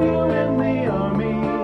you're in the army